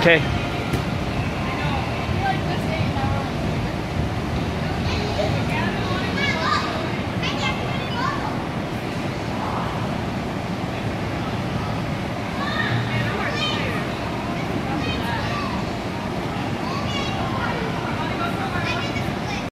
Okay.